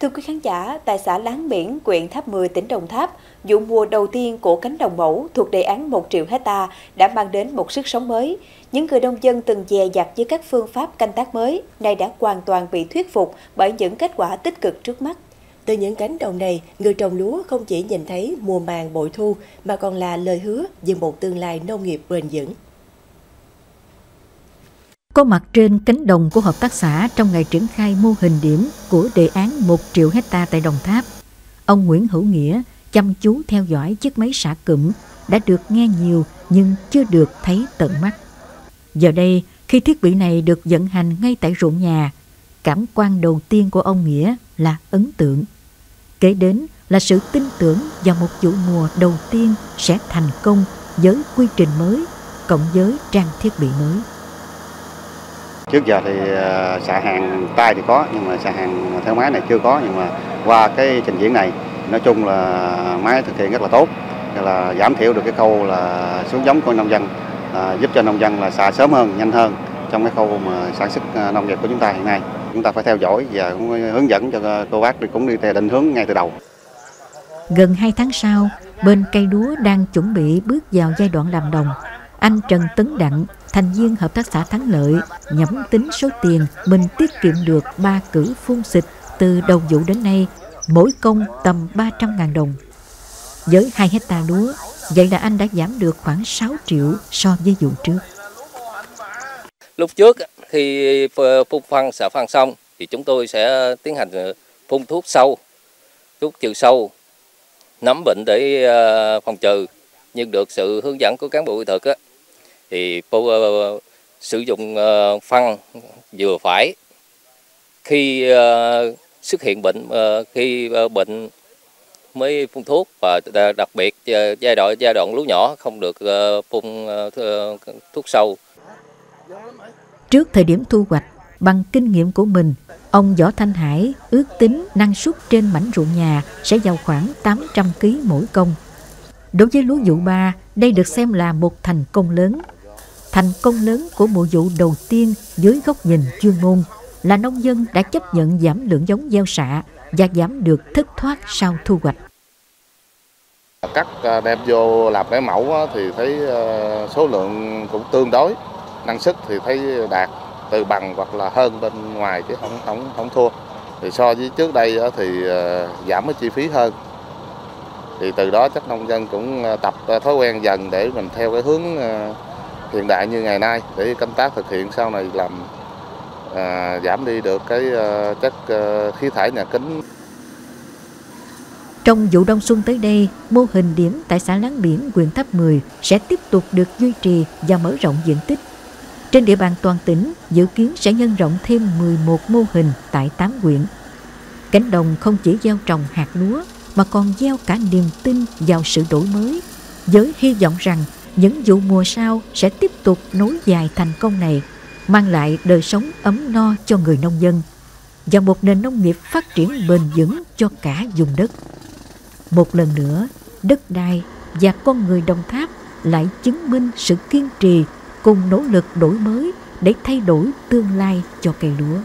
Thưa quý khán giả, tại xã Láng Biển, huyện Tháp 10, tỉnh Đồng Tháp, vụ mùa đầu tiên của cánh đồng mẫu thuộc đề án 1 triệu hecta đã mang đến một sức sống mới. Những người nông dân từng dè dặt với các phương pháp canh tác mới, nay đã hoàn toàn bị thuyết phục bởi những kết quả tích cực trước mắt. Từ những cánh đồng này, người trồng lúa không chỉ nhìn thấy mùa màng bội thu mà còn là lời hứa về một tương lai nông nghiệp bền vững. Có mặt trên cánh đồng của hợp tác xã trong ngày triển khai mô hình điểm của đề án 1 triệu hecta tại Đồng Tháp, ông Nguyễn Hữu Nghĩa chăm chú theo dõi chiếc máy xả cụm đã được nghe nhiều nhưng chưa được thấy tận mắt. Giờ đây, khi thiết bị này được vận hành ngay tại ruộng nhà, cảm quan đầu tiên của ông Nghĩa là ấn tượng. Kế đến là sự tin tưởng vào một vụ mùa đầu tiên sẽ thành công với quy trình mới cộng với trang thiết bị mới. Trước giờ thì ờ, xạ hàng tay thì có nhưng mà xạ hàng theo máy này chưa có. Nhưng mà qua cái trình diễn này nói chung là máy thực hiện rất là tốt. Là giảm thiểu được cái khâu là xuống giống của nông dân à, giúp cho nông dân là xạ sớm hơn nhanh hơn trong cái khâu mà sản xuất à, nông nghiệp của chúng ta hiện nay. Chúng ta phải theo dõi và cũng hướng dẫn cho cô bác cũng đi theo định hướng ngay từ đầu. Gần 2 tháng sau bên cây lúa đang chuẩn bị bước vào giai đoạn làm đồng. Anh Trần Tấn Đặng thành viên hợp tác xã Thắng Lợi nhẩm tính số tiền mình tiết kiệm được ba cử phun xịt từ đầu vụ đến nay, mỗi công tầm 300.000 đồng. Với 2 hecta lúa, vậy là anh đã giảm được khoảng 6 triệu so với vụ trước. Lúc trước khi phun phân xạ phân xong thì chúng tôi sẽ tiến hành phun thuốc sâu, thuốc trừ sâu, nắm bệnh để ờ, phòng trừ nhưng được sự hướng dẫn của cán bộ kỹ thuật thì uh, sử dụng uh, phân vừa phải khi uh, xuất hiện bệnh uh, khi uh, bệnh mới phun thuốc và đặc biệt uh, giai đoạn giai đoạn lúa nhỏ không được uh, phun uh, thuốc sâu. Trước thời điểm thu hoạch, bằng kinh nghiệm của mình, ông Võ Thanh Hải ước tính năng suất trên mảnh ruộng nhà sẽ vào khoảng 800 kg mỗi công. Đối với lúa vụ ba, đây được xem là một thành công lớn Thành công lớn của mùa vụ đầu tiên dưới góc nhìn chuyên môn là nông dân đã chấp nhận giảm lượng giống gieo xạ và giảm được thất thoát sau thu hoạch. Cắt à, đem vô làm cái mẫu thì thấy à, số lượng cũng tương đối, năng suất thì thấy đạt từ bằng hoặc là hơn bên ngoài chứ không không không thua. Thì so với trước đây thì à, giảm cái chi phí hơn. Thì từ đó chắc nông dân cũng tập thói quen dần để mình theo cái hướng hiện đại như ngày nay để công tác thực hiện sau này làm à, giảm đi được cái à, chất à, khí thải nhà kính. Trong vụ đông xuân tới đây, mô hình điểm tại xã Láng Biển, huyện Tháp 10 sẽ tiếp tục được duy trì và mở rộng diện tích. Trên địa bàn toàn tỉnh, dự kiến sẽ nhân rộng thêm 11 mô hình tại 8 huyện. Cánh đồng không chỉ gieo trồng hạt lúa, mà còn gieo cả niềm tin vào sự đổi mới, với hy vọng rằng những vụ mùa sau sẽ tiếp tục nối dài thành công này, mang lại đời sống ấm no cho người nông dân và một nền nông nghiệp phát triển bền vững cho cả vùng đất. Một lần nữa, đất đai và con người Đồng Tháp lại chứng minh sự kiên trì cùng nỗ lực đổi mới để thay đổi tương lai cho cây lúa.